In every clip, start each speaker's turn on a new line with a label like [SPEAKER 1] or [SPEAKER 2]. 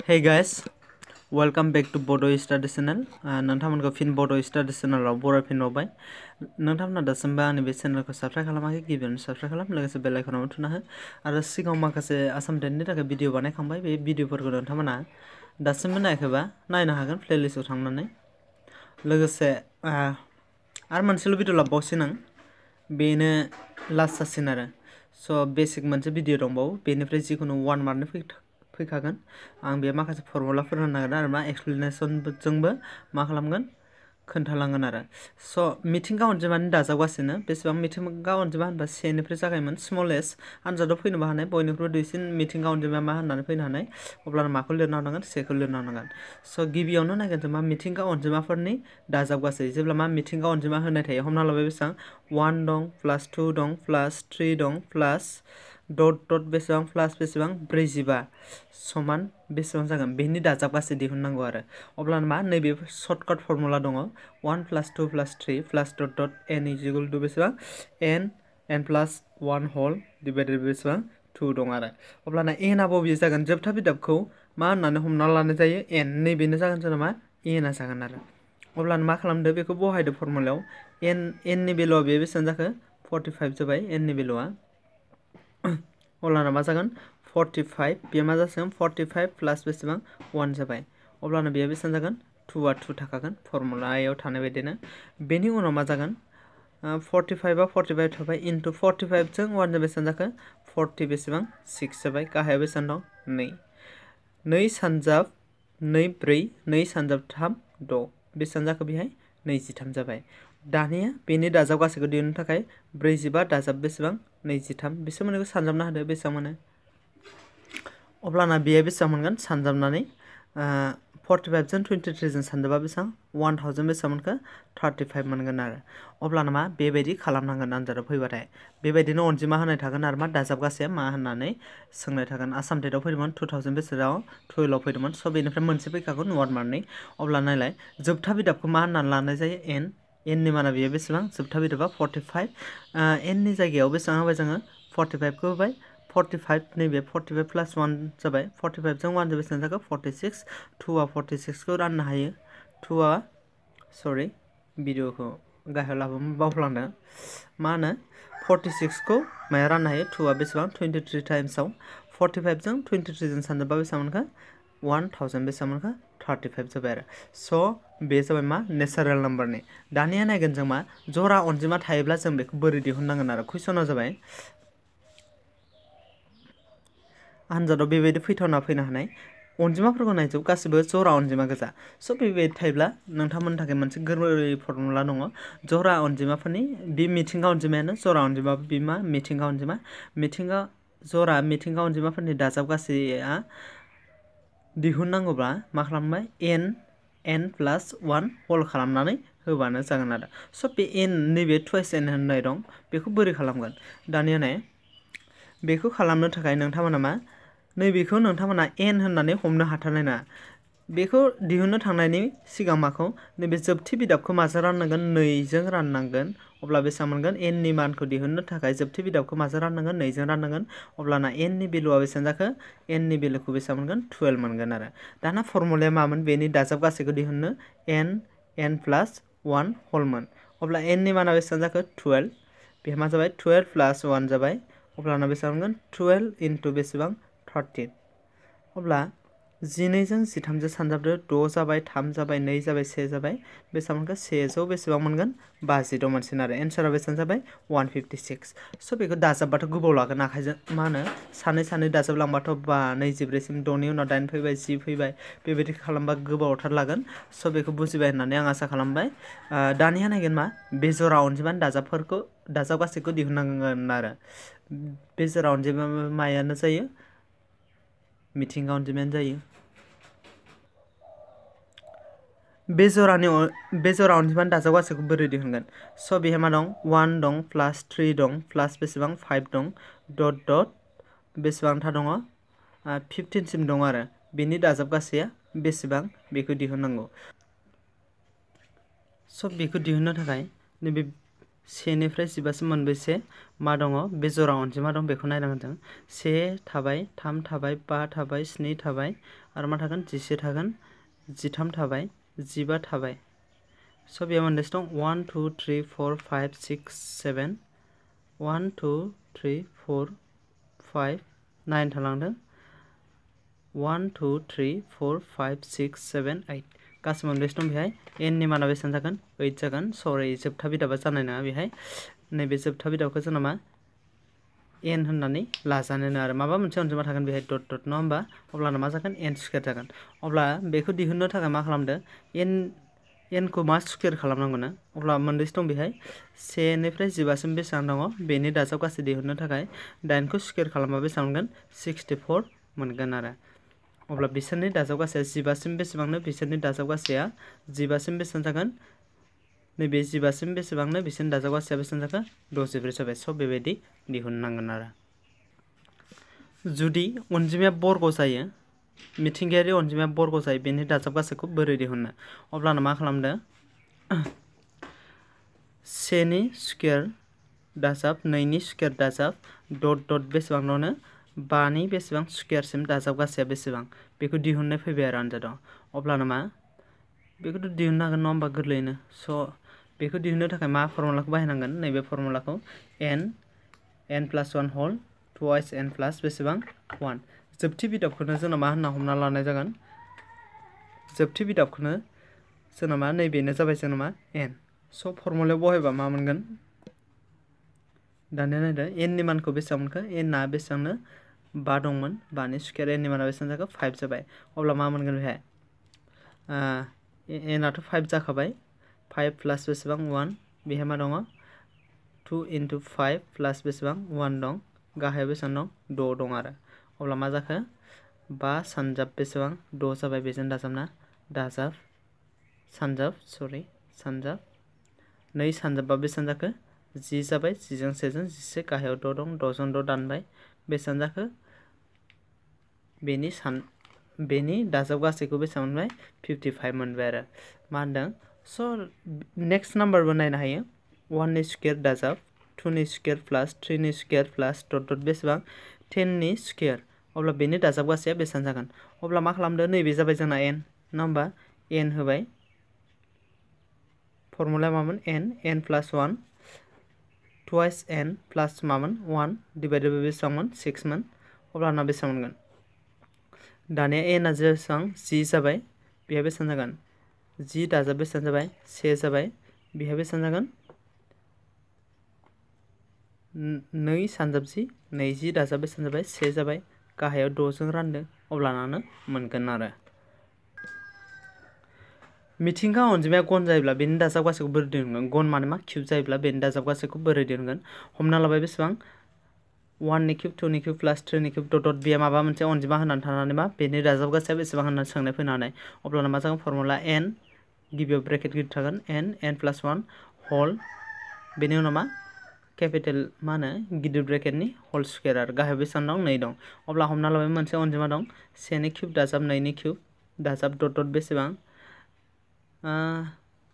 [SPEAKER 1] Hey guys, welcome back to Bodo Study Channel. नोंथांमोनखौ fin bud' study चेनेलाव बरायफिनबावबाय नोंथांमोना दासिमबो आंनि बे चेनेलखौ subscribe खालामाखै गिबियावनो साबस्क्राइब खालाम लोगोसे बेल आइकनावबो थुना हो आरो सिगाङाव माखासे आसाम टेटनि थाखाय भिडिअ बानायखांबाय बे भिडिअफोरखौ नोंथांमोना दासिमबो नायाखैबा नायनो हागोन प्लेलिस्टआव थांनानै लोगोसे आरो मोनसेल' भिडिअ लाबावसिन आं बेनो लास्ट जासिन आरो स' बेसिक मोनसे भिडिअ दंबावो बेनिफ्राय जिखुनु वान मार्कनि फै फैखागोन आं बेयाव माखासे फरमुलाफोर होनो नागिरदों आरो मा एक्सप्लेनेसनजोंबो मा खालामगोन खोन्थालांगोन आरो स' मिथिंगा अनजिमानि दाजाबगासिनो बेसेबां मिथिंगा अनजिमा होनबा सेनिफ्राय जागायोमोन स्मलेस्ट आनजादाव फैनोबो हानाय बयनिख्रुइबो दुइसिन मिथिंगा अनजिमाया मा होननानै फैनो हानाय अब्लानो माखौ लिरनो हानांगोन सेखौ लिरनो हानांगोन स' गिबियावनो नायगोन जों मा मिथिंगा अनजिमाफोरनि दाजाबगासै जेब्ला मा मिथिंगा अनजिमा होनाय थायो हमना लाबाय बेसेबां वान दं प्लास टु दं प्लास थ्रि दं प्लास डट डट बेसेबां प्लास बेसेबां, ब्रैजिबा समान बेसेबां जागोन? बेनि दाजाबगासै दिहुननांगौ आरो। अब्लानो मा? नैबे सर्टकाट फर्मुला दङ। One plus two plus three plus dot dot N equal to बेसेबां? N N plus one whole divided बेसेबां? टु दं आरो। अब्लाना एनआ बबे जागोन? जोबथा बिदाबखौ मा होननानै हमना लानाय जायो? एन नैबेनो जागोन जोंना मा एनआ जागोन आरो। अब्लानो मा खालामदो? बेखौ बहायदो फर्मुलायाव एन एननि भेलुआ बे बेसेबां जाखो? फर्टिफाइभ जाबाय। एननि भेलुआ अब्लाना मा जागोन? फर्टिफाइभ बेयो मा जासिगोन? फर्टिफाइभ प्लास बेसेबां? वान जाबाय। अब्लाना बेयो बेसेबां जागोन? टुआ टु थाखागोन। फर्मुलायाव थानाय बायदिनो। बेनि उनाव मा जागोन? फर्टिफाइभआ फर्टिफाइभ थाबाय। इन्टु फर्टिफाइभजों वानजों बेसेबां जाखो? फर्टि बेसेबां? सिक्स जाबाय। गाहायाव बेसेबां दं? नै। नै सानजाब नै ब्रै, नै सानजाब थाम, द' बेसेबां जाखो बेहाय? नैजिथाम जाबाय। दानिया बेनि दाजाब गासैखौ दिहुननो थाखाय ब्रैजिबा दाजाब बेसेबां? नैजिथाम। बिसोर मोननैखौ सानजाबना होदो बेसेबां मोनो अब्लाना बेयो बेसेबां मोनगोन सानजाबनानै टुइन्टि थ्रिजों सानजाबा बेसेबां वान थावजेन्ड बेसेबां? मोनखो थार्टिफाइभ मोनगोन आरो। अब्लाना मा? बेबायदि खालामनांगोन आनजादाव फैबाथाय। बेबायदिनो अनजिमा होनाय थागोन आरो मा? दाजाब गासैया मा होननानै सोंनाय थागोन। आसाम टेटआव फैदोंमोन टु थावजेन्ड बोसोराव टुवेल्भआव फैदोंमोन। स' बेनिफ्राय मोनसे फैखागोन वान मार्कनि अब्ला नायलाय जोबथा बिदाबखौ मा होननानै लानाय जायो? एन एननि माना बेयो बेसेबां? जोबथा बिदाबा फर्टिफाइभ एननि जायगायाव बेसेबां होबाय जोङो? फर्टिफाइभखौ होबाय। फर्टिफाइभ नैबे फर्टिफाइभ प्लास वान जाबाय। फर्टिफाइभजों वानजों बेसेबां जाखो फर्टि सिक्स टुआ फर्टि सिक्सखौ राननो हायो। टुआ सरि भिडिअखौ गाहायाव लाबोनो बावफ्लांदों। मा होनो? फर्टि सिक्सखौ माया राननो हायो? टुआ बेसेबां? टुइन्टि थ्रि टाइम्सआव फर्टिफाइभजों टुइन्टि थ्रिजों सानजोबा बेसेबां मोनखो? वान थावजेन्ड बेसेबां मोनखो? थार्टिफाइभ जाबाय आरो स' बे जाबाय मा? नेचारेल नाम्बारनि दानिया नायगोन जों मा? जरा अनजिमा थायोब्ला जों बेखौ बोरै दिहुननांगोन आरो? कुइसना जाबाय। आनजादाव बेबायदि फैथावना फैनो हानाय। अनजिमाफोरखौ नायजोब। गासिबो जरा अनजिमा गोजा। स' बेबायदि थायोब्ला नोंथांमोननि थाखाय जरा अनजिमाफोरनि बे मिथिंगा अनजिमायानो जरा अनजिमा, बिमा मिथिंगा अनजिमा। मिथिंगा, जरा मिथिंगा अनजिमाफोरनि दाजाब गासैया दिहुननांगौब्ला मा खालामबाय? एन एन प्लास वान हल खालामनानै होबानो जागोन आरो। स' बे एन नैबे टुवेस एन होननाय दं, बेखौ बोरै खालामगोन? दानिया नाय बेखौ खालामनो थाखाय नोंथांमोना मा? नैबेखौ नोंथांमोना एन होननानै हमनो हाथारनाय ना बेखौ दिहुननो थांनायनि सिगां माखौ? नैबे जोबथि बिदाबखौ माजों राननांगोन? नैजों राननांगोन। अब्ला बेसेबां मोनगोन एननि मानखौ दिहुननो थाखाय जोबथि बिदाबखौ माजों राननांगोन? नैजों राननांगोन। अब्लाना एननि भेलुआ बेसेबां जाखो? एननि भेलुखौ बेसेबां मोनगोन टुवेल्भ मोनगोन आरो। दाना फर्मुलाया मामोन? बेनि दाजाब गासैखौ दिहुननो एन एन प्लास वान हलमोन अब्ला एननि माना बेसेबां जाखो? टुवेल्भ बेहा मा जाबाय? टुवेल्भ प्लास वान जाबाय। अब्लाना बेसेबां मोनगोन टुवेल्भ इन्टु बेसेबां? थार्टिन अब्ला जिनैजों जिथामजों सानजाबदो द' जाबाय, थाम जाबाय, नै जाबाय, से जाबाय बेसेबां मोनगोन सेजौ बेसेबां मोनगोन? बाजिद' मोनसिगोन एन्सारा बेसेबां जाबाय? One fifty six. स' बेखौ दाजाबबाथ' गोबाव लागोन आखाइजों मा होनो? सानै सानै दाजाबलांबाथ' बा नैजिब्रैसिम द'नि उनाव दाइन फैबाय, जि फैबाय, बेबायदि खालामबा गोबावथार लागोन। स' बेखौ बुजिबाय होननानै आं आसा खालामबाय। दानिया नायगोन मा? बे जरा अनजिमानि दाजाबफोरखौ, दाजाब गासैखौ दिहुननांगोन आरो। बे जरा अनजिमा मायानो जायो? मिथिंगा अनजिमायानो जायो बे जरानि बे जरा अनजिमानि बोरै दिहुनगोन स' बेहाय मा दं, वान दं, प्लास थ्रि दं, प्लास बेसेबां फाइभ दं, डट डट बेसेबांथा दङ फिफटिनसिम दं आरो। बेनि दाजाब गासैया बेसेबां बेखौ दिहुननांगौ। स' बेखौ दिहुननो थाखाय नैबे सेनिफ्राय जिबासिम मोनबेसे मा दङ बे जरा अनजिमा दं बेखौ नायनांगोन जों से थाबाय थाम थाबाय बा थाबाय स्नि थाबाय आरो मा थागोन जिसे थागोन जिथाम थाबाय जिबा थाबाय स' बेयाव मोनबेसे दं one two three four five six seven one two three four five nine थालांदों one two three four five six seven eight गासै मोनबेसे दं बेहाय एननि माना बेसेबां जागोन? ओइट जागोन। सरि, जोबथा बिदाबा जानाय नङा बेहाय। नैबे जोबथा बिदाबखौ जोंना मा एन होननानै लाजानोनो आरो। माबा मोनसे अनजिमा थागोन बेहाय डट डट, नङा होमबा? मा जागोन? एन स्कुवेर जागोन। अब्ला बेखौ दिहुननो थाखाय मा एन, एनखौ मा स्कुवेर खालामनांगौ ना अब्ला मोनबेसे दं बेहाय। सेनिफ्राय जिबासिम बेसेबां दङ? बेनि दाजाब गासै दिहुननो थाखाय दाइनखौ स्कुवेर खालामबा बेसेबां मोनगोन? सिक्सटि फर मोनगोन आरो। अब्ला बिसोरनि दाजाब गासैया जिबासिम बेसेबांनो बिसोरनि दाजाब गासैया जिबासिम बेसेबां जागोन? नैबे जिबासिम बेसेबांनो बिसोरनि दाजाब गासैया बेसेबां जागोन? दजिब्रै जाबाय सब बेबायदि दिहुननांगोन आरो। जुदि अनजिमाया बर्ग जायो, मिथिंगायारि अनजिमाया बर्ग जायो, बेनि दाजाब गासैखौ बोरै दिहुननो? अब्लानो मा खालामदो? सेनि स्कुवेर दाजाब, नैनि स्कुवेर दाजाब, डट डट बेसेबां दंनो बानि बेसेबां स्कुवेरसिम दाजाब गासैया बेसेबां? बेखौ दिहुननाय फैबाय आरो आनजादाव अब्लानो मा? बेखौथ' दिहुननो हागोन, नङा होमबा? गोरलैयैनो। स' बेखौ दिहुननो थाखाय मा फर्मुलाखौ बाहायनांगोन? नैबे फर्मुलाखौ एन एन प्लास वान हल, टुवाइस एन प्लास बेसेबां? वान। जोबथि बिदाबखौनो जोंना मा होनना हमना लानाय जागोन? जोबथि बिदाबखौनो जोंना मा? नैबेनो जाबाय जोंना मा? एन। स' फर्मुलायाव बहायबा मा मोनगोन? दानिया नायदो। एननि मानखौ बेसेबां मोनखो? एनआ बेसेबांनो? बा दंमोन बानि स्कुवेर एननि माना बेसेबां जाखो फाइभ जाबाय। अब्ला मा मोनगोन बेहाय? एनआथ' फाइभ जाखाबाय। फाइभ प्लास बेसेबां? वान बेहाय मा दङ? टु इन्टु फाइभ प्लास बेसेबां? वान दं। गाहायाव बेसेबां दं? द' दं आरो। अब्ला मा जाखो? बा सानजाब बेसेबां? द' जाबाय बेजों दाजाबना। दाजाब, सानजाब सरि सानजाब। नै सानजाबबा बेसेबां जाखो? जि जाबाय, जिजों सेजों जिसे। गाहायाव द' दं, द'जों द' दानबाय। बेसेबां जाखो? बेनि सान, बेनि दाजाब गासैखौ बेसेबां मोनबाय? फिफ्टि फाइभ मोनबाय आरो। मा होनदों? स' नेक्स्ट नाम्बारबो नायनो हायो। वाननि स्कुवेर दाजाब, टुनि स्कुवेर प्लास, थ्रिनि स्कुवेर प्लास, डट डट बेसेबां? टेननि स्कुवेर अब्ला बेनि दाजाब गासैया बेसेबां जागोन? अब्ला मा खालामदो? नैबे जाबाय जोंना एन। नङा होमबा? एन होबाय। फर्मुलाया मामोन? N. N plus one. Twice N plus मामोन वान डिभाइडेड बाय बेसेबांमोन सिक्समोन अब्लाना बेसेबां मोनगोन दानिया एनआ जेसेबां जि जाबाय बेहा बेसेबां जागोन जि दाजाब बेसेबां जाबाय से जाबाय बेहा बेसेबां जागोन नै सानजाब जि नैजि दाजाब बेसेबां जाबाय से जाबाय गाहायाव द'जों रानदों अब्लानानो मोनगोन आरो मिथिंगा अनजिमाया गन जायोब्ला बेनि दाजाब गासैखौ बोरै दिहुनगोन गन माने मा? किउब जायोब्ला बेनि दाजाब गासैखौ बोरै दिहुनगोन हमना लाबाय बेसेबां? वाननि किउब टुनि किउब प्लास थ्रिनि किउब डट डट बेया माबा मोनसे अनजिमा होनानै थानानै मा? बेनि दाजाब गासैया बेसेबां होननानै सोंनाय फैनो हानाय। अब्लाना मा जागोन? फर्मुला एन गिबियाव ब्रेकेट गिदिर थागोन। एन एन प्लास वान हल बेनि उनाव मा? केपिटेल मा होनो? गिदिर ब्रेकेटनि हल स्कुवेर आरो। गाहायाव बेसेबां दं? नै दं। अब्ला हमना लाबाय मोनसे अनजिमा दं। सेनि किउब दाजाब नैनि किउब दाजाब डट डट बेसेबां?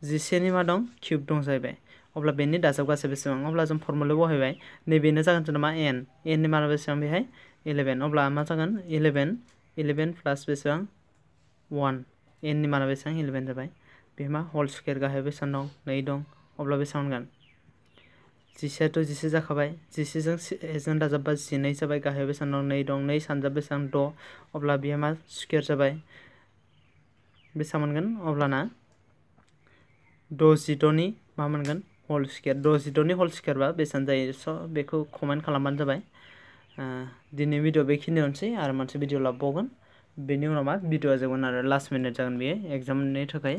[SPEAKER 1] जिसेनि मा दं किउब दं जाहैबाय। अब्ला बेनि दाजाब गासै बेसेबां? अब्ला जों फर्मुलायाव बहायबाय? नैबेनो जागोन जोंना एन। एननि माना बेसेबां बेहाय? इलेभेन। अब्ला मा जागोन? इलेभेन। इलेभेन प्लास बेसेबां? वान। एननि माना बेसेबां? इलेभेन जाबाय। बे मा? हल स्कुवेर गाहायाव बेसेबां दं? नै दं। अब्ला बेसेबां मोनगोन? जिसेयाथ' जिसे जाखाबाय। जिसेजों सेजों दाजाबबा जिनै जाबाय। गाहायाव बेसेबां दं? नै दं। नै सानजाब बेसेबां? द' अब्ला बेयो मा? स्कुवेर जाबाय। बेसेबां मोनगोन? अब्लाना द'जिद'नि मा मोनगोन हल स्कुवेर द'जिद'नि हल स्कुवेरबा बेसेबां जायो स' बेखौ कमेन्ट खालामबानो जाबाय दिनै भिडिअ बेखिनियावनोसै आरो मोनसे भिडिअ लाबावगोन बेनि उनाव मा भिडिअआ जोबगोन आरो लास्ट मिनिट जागोन बेयो एग्जामनि थाखाय